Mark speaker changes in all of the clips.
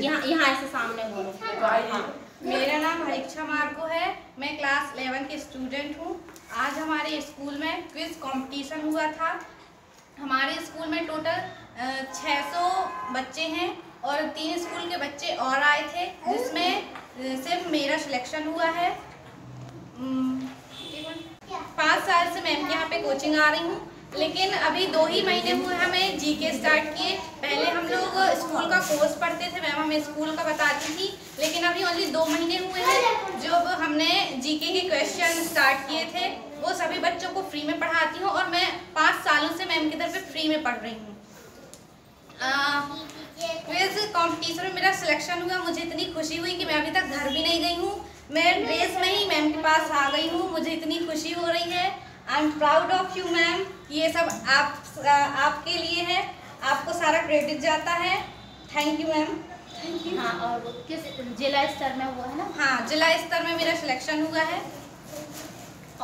Speaker 1: यहाँ ऐसे सामने बोलो। हाँ
Speaker 2: मेरा नाम हरीक्षा मार्को है। मैं क्लास 11 की स्टूडेंट हूँ। आज हमारे स्कूल में क्विज कंपटीशन हुआ था। हमारे स्कूल में टोटल 600 बच्चे हैं और तीन स्कूल के बच्चे और आए थे, जिसमें सिर्फ़ मेरा सिलेक्शन हुआ है। पाँच साल से मैम के यहाँ पे कोचिंग आ रही हूँ, लेकिन अभी दो ही महीने हुए हमें जीके स्टार्ट किए। पहले कोर्स पढ़ते थे, मैम हमें स्कूल का बताती थी, लेकिन अभी ओनली दो महीने हुए हैं। जब हमने जीके के क्वेश्चन स्टार्ट किए थे, वो सभी बच्चों को फ्री में पढ़ाती हूँ और मैं पाँच सालों से मैम की तरफ़ फ्री में पढ़ रही हूँ। क्विज कंपटीशन में मेरा सिलेक्शन हुआ, मुझे इतनी खुशी हुई कि मैं अभी तक घर भी नहीं गई हूँ। मैं ड्रेस में ही मैम के पास आ गई हूँ, मुझे इतनी खुशी हो रही है। I am proud of you ma'am ये सब आप, आपके लिए है। आपको सारा क्रेडिट जाता है। Thank you ma'am thank you
Speaker 1: हाँ और किस जिला स्तर में हुआ है ना?
Speaker 2: हाँ जिला स्तर में मेरा सिलेक्शन हुआ है।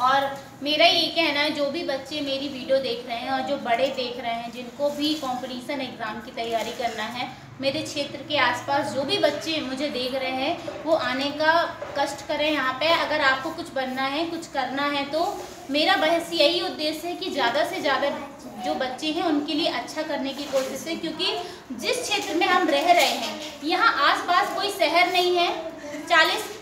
Speaker 1: और मेरा ये कहना है, जो भी बच्चे मेरी वीडियो देख रहे हैं और जो बड़े देख रहे हैं, जिनको भी कंपटीशन एग्ज़ाम की तैयारी करना है, मेरे क्षेत्र के आसपास जो भी बच्चे मुझे देख रहे हैं, वो आने का कष्ट करें यहाँ पे। अगर आपको कुछ बनना है, कुछ करना है तो मेरा बहस यही उद्देश्य है कि ज़्यादा से ज़्यादा जो बच्चे हैं, उनके लिए अच्छा करने की कोशिश है क्योंकि जिस क्षेत्र में हम रह रहे हैं, यहाँ आसपास कोई शहर नहीं है, चालीस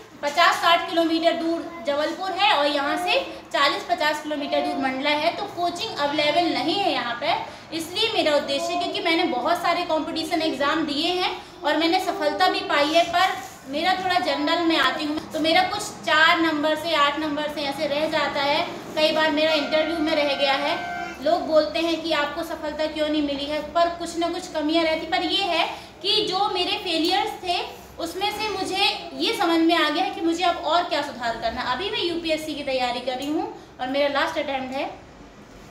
Speaker 1: किलोमीटर दूर जबलपुर है और यहाँ से चालीस पचास किलोमीटर दूर मंडला है तो कोचिंग अवेलेबल नहीं है यहाँ पर इसलिए मेरा उद्देश्य क्योंकि मैंने बहुत सारे कॉम्पिटिशन एग्ज़ाम दिए हैं और मैंने सफलता भी पाई है, पर मेरा थोड़ा जनरल में आती हूँ। तो मेरा कुछ चार नंबर से, आठ नंबर से ऐसे रह जाता है। कई बार मेरा इंटरव्यू में रह गया है। लोग बोलते हैं कि आपको सफलता क्यों नहीं मिली है, पर कुछ ना कुछ कमियाँ रहती। पर ये है कि जो मेरे फेलियर्स थे उसमें से मुझे ये समझ में आ गया है कि मुझे अब और क्या सुधार करना अभी मैं यूपीएससी की तैयारी कर रही हूँ और मेरा लास्ट अटैम्प्ट है।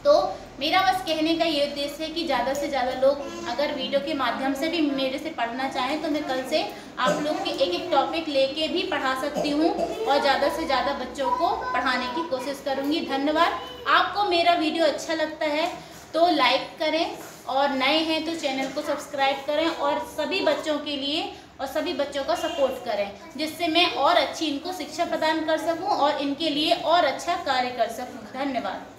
Speaker 1: तो मेरा बस कहने का ये उद्देश्य है कि ज़्यादा से ज़्यादा लोग अगर वीडियो के माध्यम से भी मेरे से पढ़ना चाहें तो मैं कल से आप लोग के एक एक टॉपिक लेके भी पढ़ा सकती हूँ और ज़्यादा से ज़्यादा बच्चों को पढ़ाने की कोशिश करूँगी। धन्यवाद। आपको मेरा वीडियो अच्छा लगता है तो लाइक करें और नए हैं तो चैनल को सब्सक्राइब करें और सभी बच्चों के लिए और सभी बच्चों का सपोर्ट करें, जिससे मैं और अच्छी इनको शिक्षा प्रदान कर सकूँ और इनके लिए और अच्छा कार्य कर सकूँ। धन्यवाद।